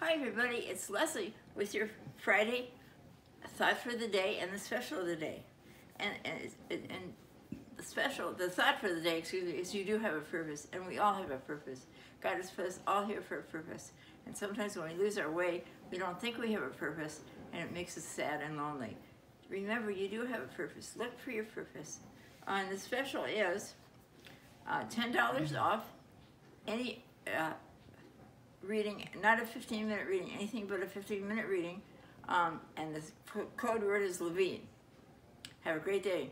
Hi everybody, it's Leslee with your Friday thought for the day and the special of the day. And, and, and the special, the thought for the day, excuse me, is you do have a purpose and we all have a purpose. God has put us all here for a purpose. And sometimes when we lose our way, we don't think we have a purpose and it makes us sad and lonely. Remember, you do have a purpose. Look for your purpose. Uh, and the special is uh, $10 off any uh, reading, not a 15 minute reading, anything but a 15 minute reading. Um, and the code word is Levine. Have a great day.